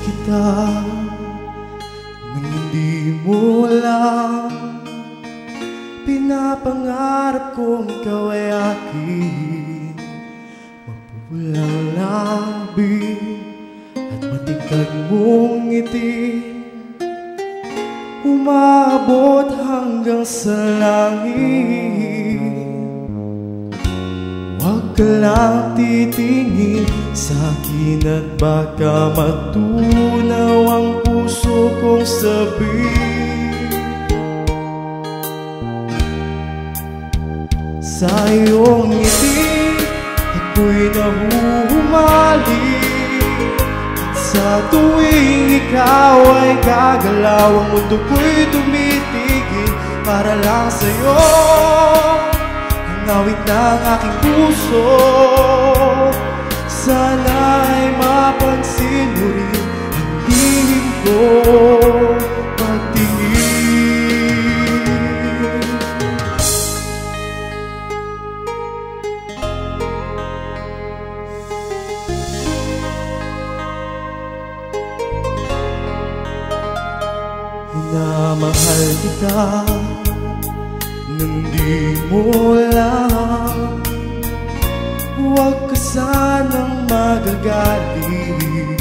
Kita Nang hindi mo alam Pinapangarap kong ikaw ay akin Mapupulang labi At matikag mong ngiti. Umabot hanggang sa langit Huwag ka titingin sa akin at baka matunaw ang puso kong sabi. Sa iyong ngiti ako'y nahuhumali. Sa tuwing ikaw ay gagalaw Ang mundo ko'y tumitigil para lang sa'yo awit ng aking puso. Sana'y mapansin mo rin Ang lihim ko. Minamahal kita Nang di mo alam. Huwag ka sanang magagalit.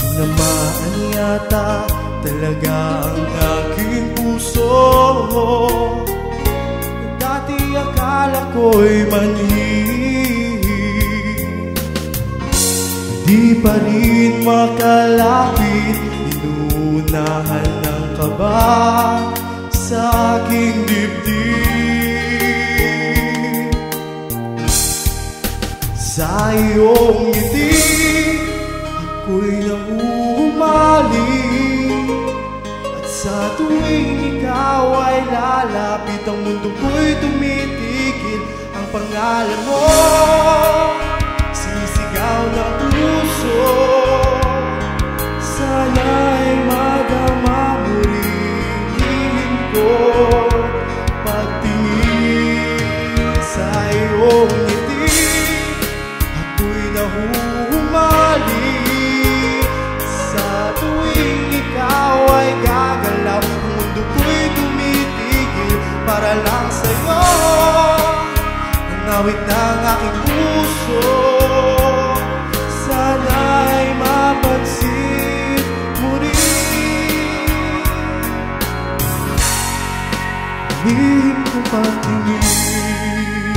Tinamaan yata talaga ang aking puso. Dati akala ko'y manhid Di pa rin makalapit Inuunahan ng kaba Sa aking dibdib. Sa iyong ngiti Ako'y namumali. At sa tuwing ikaw ay lalapit Ang mundo ko'y tumitigil Ang pangalan mo para lang sa'yo. Ang awit ng aking puso. Sana'y mapansin mo rin Lihim ko patingin